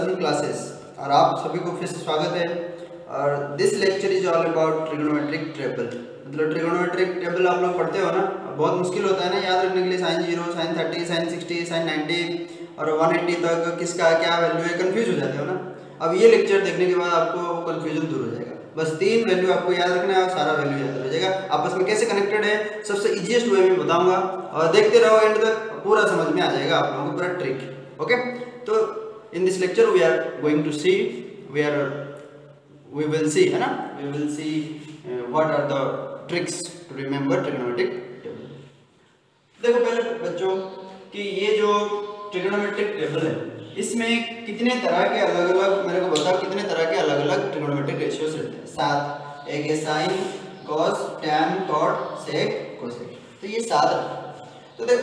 सदन क्लासेस और आप सभी को फिर से स्वागत है। और this lecture is all about trigonometric table मतलब ट्रिग्नोमेट्रिक टेबल आप लोग पढ़ते हो ना, बहुत मुश्किल होता है ना याद रखने के लिए। Sine zero sine thirty sine sixty sine ninety और वन एट्टी तक किसका क्या वैल्यू है कन्फ्यूज़ हो जाते हो ना। अब ये लेक्चर देखने के बाद आपको कन्फ्यूज़न दूर हो जाएगा। बस तीन वैल्यू आपको याद रखना है और सारा वैल्यू याद हो जाएगा। आपस में कैसे कनेक्टेड है, सबसे इजीएस्ट वे में बताऊँगा। और देखते रहो एंड तक, पूरा समझ में आ जाएगा आप लोगों को पूरा ट्रिक ओके तो in this lecture we are going to see we are we will see है ना we will see uh, what are the tricks to remember trigonometric table देखो पहले बच्चों कि ये जो trigonometric table है इसमें कितने तरह के अलग अलग मेरे को बताओ कितने तरह के अलग अलग trigonometric ratios रहते हैं सात एक है sin cos tan cot sec cosec तो ये सात तो देख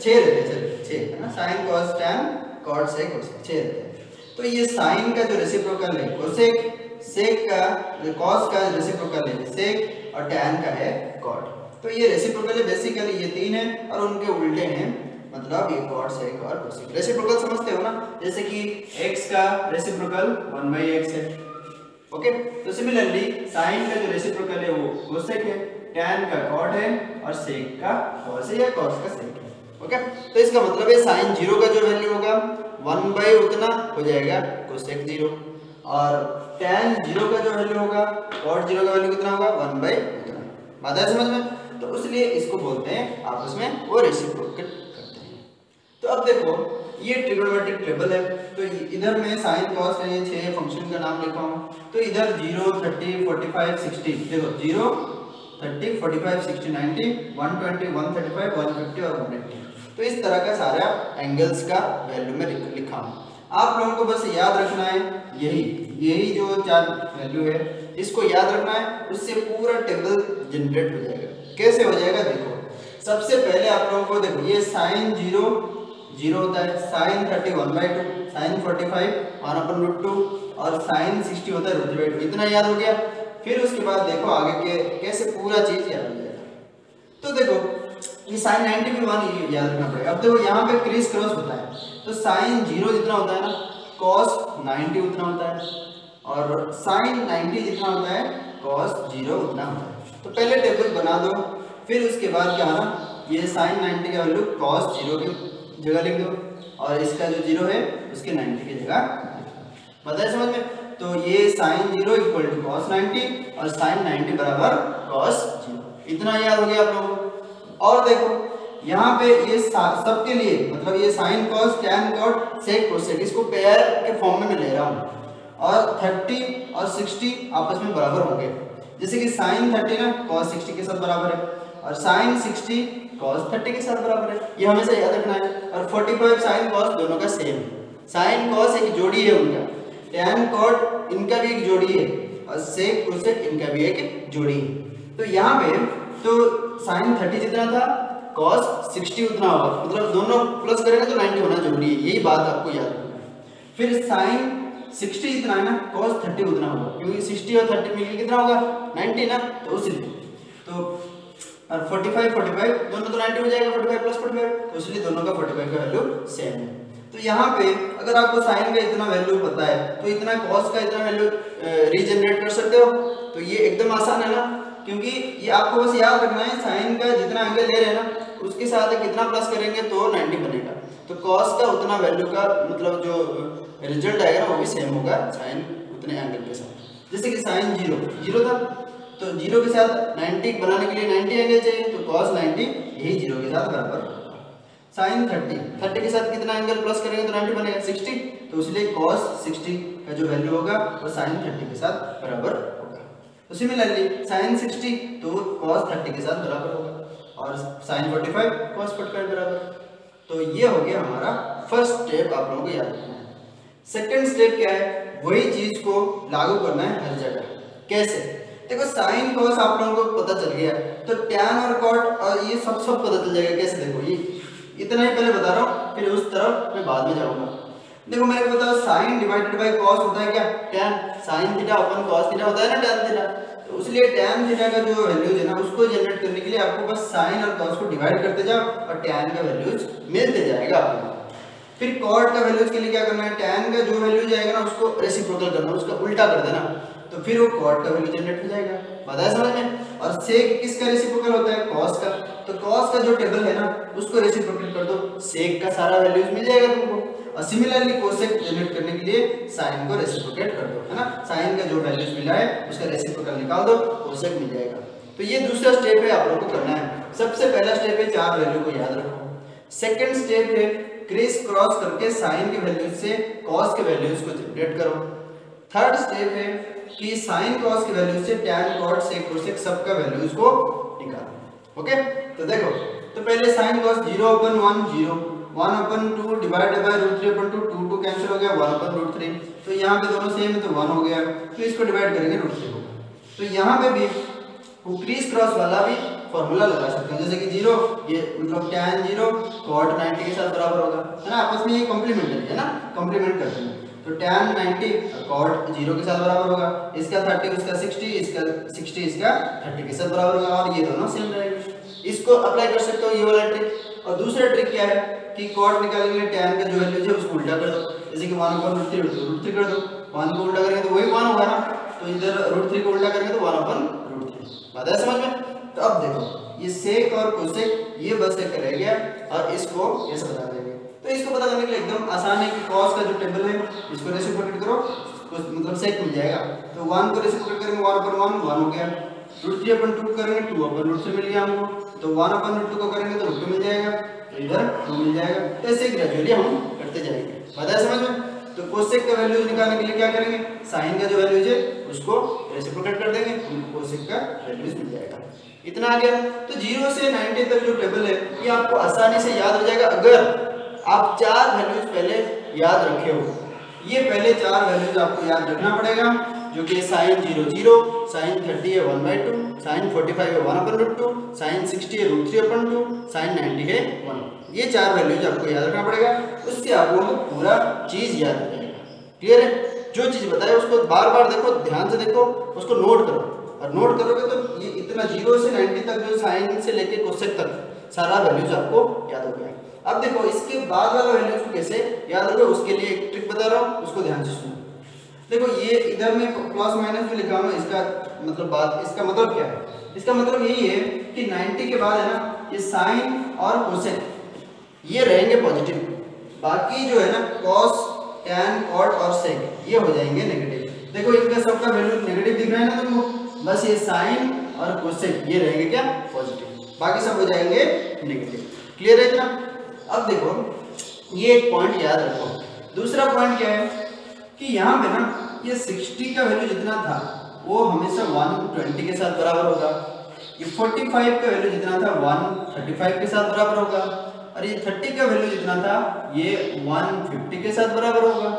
छह रहते हैं चलिए छह है ना sin cos tan छह रहते हैं। तो ये sin का जो रेसिप्रोकल है, cosec सेक का कॉस का रेसिप्रोकल है सेक और टैन का है कॉट तो ये रेसिप्रोकल है बेसिकली ये तीन है और उनके उल्टे हैं। मतलब ये कॉट सेक और कोसेक रेसिप्रोकल समझते हो ना? जैसे कि x का रेसिप्रोकल 1 बाई एक्स है। ओके तो सिमिलरली साइन का जो रेसिप्रोकल है वो कोसेक है टैन का कॉट है और सेक का कॉस है या कॉस का सेक है। ओके? तो इसका मतलब है साइन ज़ीरो का जो वैल्यू होगा 1 बाई उतना हो जाएगा कोसेक ज़ीरो। और tan ज़ीरो का जो वैल्यू होगा, cot ज़ीरो का वैल्यू कितना होगा? वन बाई उतना। बात है समझ में? तो इसलिए इसको बोलते हैं, आपस में वो रेसिप्रोकेट करते हैं। तो अब देखो, ये ट्रिग्नोमेट्रिक टेबल है। तो इधर मैं साइन कॉस ये छह फ़ंक्शन का नाम लिखा हूँ। तो इधर zero, thirty forty five sixty. देखो, zero, thirty forty five sixty, ninety, one twenty, one thirty five one fifty और वन एट्टी। तो इस तरह का सारा एंगल्स का वैल्यू में लिखा हूँ। आप लोगों को बस याद रखना है, यही यही जो चार वैल्यू है, इसको याद रखना है, उससे पूरा टेबल जनरेट हो जाएगा। कैसे हो जाएगा? देखो, सबसे पहले आप लोगों को देखो, ये साइन ज़ीरो ज़ीरो होता है sine thirty one by two sine forty five one upon root two और साइन सिक्सटी होता है रूट बाई टू इतना याद हो गया? फिर उसके बाद देखो आगे के कैसे पूरा चीज़ याद हो जाएगा। तो देखो ये साइन नाइनटी भी वन याद रखना पड़ेगा। अब देखो, यहाँ पे क्रिस क्रॉस होता है। तो साइन ज़ीरो जितना होता है ना कॉस नाइनटी उतना होता है। और साइन नाइनटी जितना होता है कॉस ज़ीरो उतना होता है। तो पहले टेबल बना दो, फिर उसके बाद क्या होना, ये साइन नाइनटी का वैल्यू कॉस ज़ीरो की जगह लिख दो। और इसका जो ज़ीरो है, उसके नाइनटी की जगह बताए समझ में? तो ये sine zero equal to cos ninety और साइन नाइनटी बराबर कॉस ज़ीरो। इतना याद हो गया आप लोगों को? और देखो, यहाँ पे ये सबके लिए मतलब ये sine cos tan cot sec cosec इसको पेयर के फॉर्म में मैं ले रहा हूँ। और 30 और 60 आपस में बराबर होंगे। जैसे कि साइन 30 ना कॉस 60 के साथ बराबर है। और साइन 60 कॉस 30 के साथ बराबर है। ये हमेशा याद रखना है। और 45 साइन कॉस दोनों का सेम है साइन कॉस एक जोड़ी है उनका। टैन कॉट इनका भी एक जोड़ी है। और सेक कोसेक इनका भी एक जोड़ी है। तो यहाँ पे तो साइन 30 जितना था कॉस 60 उतना होगा। मतलब दोनों प्लस करेंगे तो 90 होना ज़रूरी है, यही बात आपको याद रखना है। फिर साइन 60 जितना है ना कॉस 30 उतना होगा। क्योंकि 60 और 30 मिलकर कितना होगा? 90 ना तो इसलिए तो और 45 45 दोनों तो 90 हो जाएगा 45 प्लस 45 तो इसलिए दोनों का 45 का वैल्यू सेम है। तो यहाँ पे, अगर आपको साइन का इतना वैल्यू पता है तो इतना कॉस का इतना वैल्यू रीजनरेट कर सकते हो। तो ये एकदम आसान है ना क्योंकि ये आपको बस याद रखना है, साइन का जितना एंगल ले रहे हैं ना, उसके साथ कितना प्लस करेंगे तो 90 बनेगा। तो कॉस का उतना वैल्यू का मतलब जो रिज़ल्ट आएगा ना, वो भी सेम होगा, साइन उतने एंगल के साथ। जैसे कि साइन ज़ीरो ज़ीरो था तो ज़ीरो के साथ 90 बनाने के लिए 90 एंगल चाहिए तो कॉस 90 यही ज़ीरो के साथ बराबर साइन 30 30 के साथ कितना एंगल प्लस करेंगे तो 90 बनेगा 60 तो इसलिए कॉस 60 का जो वैल्यू होगा, वो साइन 30 के साथ बराबर तो सिमिलरली साइन 60 तो कॉस 30 के साथ बराबर होगा। और sine forty five cos forty five बराबर। तो ये हो गया हमारा फ़र्स्ट स्टेप आप लोगों को याद रखना है। सेकंड स्टेप क्या है? वही चीज़ को लागू करना है हर जगह। कैसे? देखो साइन कॉस आप लोगों को पता चल गया। तो टैन और कॉट और ये सब सब पता चल जाएगा कैसे? देखो, ये इतना ही पहले बता रहा हूँ, फिर उस तरफ़ मैं बाद में जाऊँगा। देखो मेरे को बताओ साइन डिवाइडेड बाय कॉस होता है क्या? Tan sine theta upon cos theta होता है ना टैन थीटा तो उसलिए टैन थीटा का जो वैल्यूज़ है ना उसको जनरेट करने के लिए आपको बस साइन और कॉस को डिवाइड करते जाओ और टैन का वैल्यूज़ मिलते जाएगा आपको। फिर कॉट का वैल्यूज़ के लिए क्या करना है? टैन का जो वैल्यू जाएगा ना, उसको रेसिप्रोकल करना, उसका उल्टा कर देना। तो फिर वो कॉट का वैल्यू जनरेट हो जाएगा। है समझ में? और सेक किसका रेसिप्रोकल होता है? कॉस का। तो कॉस का जो टेबल है ना, उसको रेसिप्रोकल कर दो। सेक का सारा वैल्यूज़ मिल जाएगा तुमको। और सिमिलरली कोसेक जनरेट करने के लिए साइन को रेसिप्रोकेट कर दो, है ना? साइन का जो वैल्यूज़ मिला है, उसका रेसिप्रोकल निकाल दो कोसेक मिल जाएगा। तो ये दूसरा स्टेप है आप लोगों को करना है। सबसे पहला स्टेप है चार वैल्यू को याद रखो। सेकंड स्टेप है क्रिस क्रॉस करके साइन के वैल्यूज़ से कॉस के वैल्यूज़ को जनरेट करो। थर्ड स्टेप है कि साइन कॉस के वैल्यूज़ से टैन कॉट सेक कोसेक सब का वैल्यूज़ को निकालो। ओके तो देखो तो पहले sine cos 0 upon 1 0 1 upon 2 divide by root 3 upon 2 2 2 cancel हो गया 1 अपन रूट 3 तो यहाँ पे दोनों सेम है तो 1 हो गया। तो इसको डिवाइड करेंगे रूट 3 होगा तो यहाँ पे भी क्रीज क्रॉस वाला भी फॉर्मूला लगा सकते हैं। जैसे कि ज़ीरो ये मतलब टैन ज़ीरो कॉट 90 के साथ बराबर होगा। है ना? आपस में ये कॉम्प्लीमेंटरी है ना? कॉम्प्लीमेंट करते हैं तो टैन 90 कॉट ज़ीरो के साथ बराबर होगा। इसका 30 उसका 60 इसका 60 इसका 30 के साथ बराबर होगा। और ये दोनों सेम रहेंगे। इसको अप्लाई कर सकते हो, ये वाला ट्रिक और दूसरा ट्रिक क्या है कि कॉट निकालने के लिए टैन का जो वैल्यू है, उसको उल्टा कर दो। जैसे कि 1 upon रूट 3 रूट 3 कर दो। 1 को उल्टा करेंगे तो वही 1 होगा ना? तो इधर रूट 3 को उल्टा करेंगे तो 1 upon रूट 3 बात है समझ में? तो अब देखो, ये सेक और कोसेक ये बस एक रह गया और इसको ऐसे बता देंगे। तो इसको पता करने के लिए एकदम आसान है कि कॉस का जो टेबल है, इसको रेसिप्रोकेट करो मतलब सेक मिल जाएगा। तो 1 को रेसिप्रोकेट करेंगे 1 पर 1 1 हो गया। रूट 3 अपन 2 करेंगे 2 अपन रूट 3 मिल गया हमको। तो 1 अपन रूट 2 को करेंगे तो रूट 2 मिल जाएगा। तो इधर 2 मिल जाएगा। तो ऐसे ग्रेजुअली हम करते जाएँगे। पता है समझ में? तो कोसेक का वैल्यूज़ निकालने के लिए क्या करेंगे? साइन का जो वैल्यूज़ है, उसको रेसिप्रोकेट कर देंगे। कोसेक का वैल्यूज़ मिल जाएगा। इतना आ गया। तो ज़ीरो से 90 तक जो टेबल है, ये आपको आसानी से याद हो जाएगा। अगर आप चार वैल्यूज़ पहले याद रखे हो, ये पहले चार वैल्यूज़ आपको याद रखना पड़ेगा। जो कि sine zero zero, sine thirty है one by two sine forty five है one upon root two sine sixty है root three upon two sine ninety है वन ये चार वैल्यूज़ आपको याद रखना पड़ेगा, उससे आपको पूरा चीज़ याद जाएगा। क्लियर है? जो चीज़ बताए उसको बार बार देखो, ध्यान से देखो, उसको नोट करो। और नोट करोगे तो ये इतना ज़ीरो से नाइन्टी तक जो साइन से लेके क्वेश्चन तक, सारा वैल्यूज़ आपको याद हो गया। अब देखो, इसके बाद वाला वैल्यूज़ कैसे याद हो रखो, उसके लिए एक ट्रिक बता रहा हूँ, उसको ध्यान से सुनो। देखो, ये इधर में प्लस माइनस जो लिखा हूँ, इसका मतलब बात, इसका मतलब क्या है? इसका मतलब यही है कि 90 के बाद है ना, ये साइन और कोसेक ये रहेंगे पॉजिटिव बाकी जो है ना कॉस टैन कॉट और सेक ये हो जाएँगे नेगेटिव देखो, इनका सबका वैल्यू नेगेटिव दिख रहा है ना तुमको? बस ये साइन और कोसेक ये रहेंगे क्या? पॉजिटिव बाकी सब हो जाएँगे नेगेटिव क्लियर है इतना? अब देखो, ये एक पॉइंट याद रखो। दूसरा पॉइंट क्या है? कि यहाँ पे ना ये 60 का वैल्यू जितना था, वो हमेशा 120 के साथ बराबर होगा। ये 45 का वैल्यू जितना था 135 के साथ बराबर होगा। और ये 30 का वैल्यू जितना था, ये 150 के साथ बराबर होगा।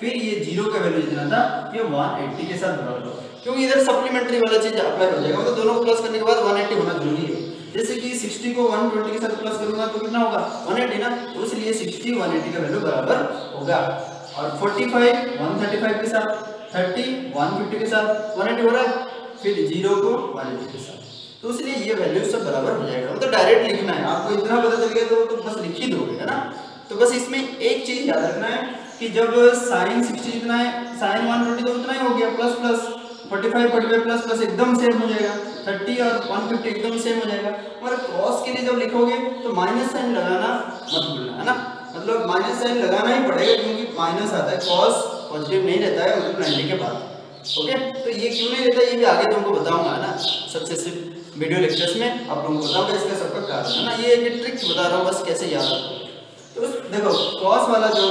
फिर ये ज़ीरो का वैल्यू जितना था, ये 180 के साथ बराबर होगा। क्योंकि इधर सप्लीमेंट्री वाला चीज़ अप्लाई हो जाएगा तो दोनों प्लस करने के बाद 180 होना ज़रूरी है। जैसे कि 60 को 120 के साथ प्लस करूँगा तो कितना होगा? 180 ना? तो इसलिए 60 180 का वैल्यू बराबर होगा। और 45 135 के साथ 30 150 के साथ 180 हो रहा है फिर ज़ीरो को 180 के साथ। तो इसलिए ये वैल्यू सब बराबर हो जाएगा। मतलब तो डायरेक्ट लिखना है। आपको इतना पता चल गया तो, तो बस लिख ही दोगे है ना। तो बस इसमें एक चीज़ याद रखना है कि जब साइन 60 जितना है साइन 120 तो उतना ही हो गया प्लस प्लस 45 45 प्लस प्लस एकदम सेम हो जाएगा। 30 और 150 एकदम सेम हो जाएगा। और कॉस के लिए जब लिखोगे तो माइनस साइन लगाना मत भूलना है ना? मतलब माइनस साइन लगाना ही पड़ेगा क्योंकि माइनस आता है। कॉस पॉजिटिव नहीं रहता है मतलब नाइन्टी के बाद। ओके तो ये क्यों नहीं रहता? ये भी आगे तुमको बताऊँगा, है ना? सक्सेसिव वीडियो लेक्चर्स में आप लोगों को बताऊँगा, इसका सबका कारण है ना? ये एक ट्रिक्स बता रहा हूँ, बस कैसे याद रखो। तो देखो कॉस वाला जो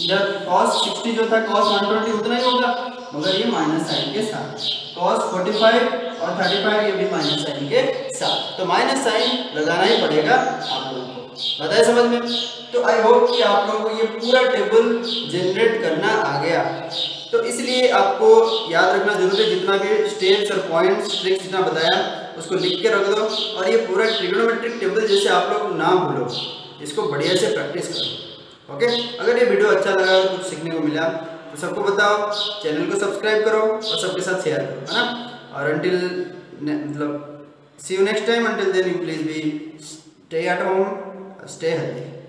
जब कॉस 60 जो था, cos 120 उतना ही होगा, मगर ये माइनस साइन के साथ। cos 45 और 35 ये भी माइनस साइन के साथ। तो माइनस साइन लगाना ही पड़ेगा आप लोगों को। बताए समझ में? तो आई होप कि आप लोगों को ये पूरा टेबल जनरेट करना आ गया। तो इसलिए आपको याद रखना ज़रूरी है, जितना भी स्टेप्स और पॉइंट्स ट्रिक्स जितना बताया, उसको लिख के रख दो और ये पूरा ट्रिग्नोमेट्रिक टेबल जैसे आप लोग ना भूलो, इसको बढ़िया से प्रैक्टिस करो। ओके अगर ये वीडियो अच्छा लगा और कुछ सीखने को मिला तो सबको बताओ चैनल को सब्सक्राइब करो और सबके साथ शेयर करो, है ना? और अंटिल मतलब see you next time until then you please be stay at home Stay healthy.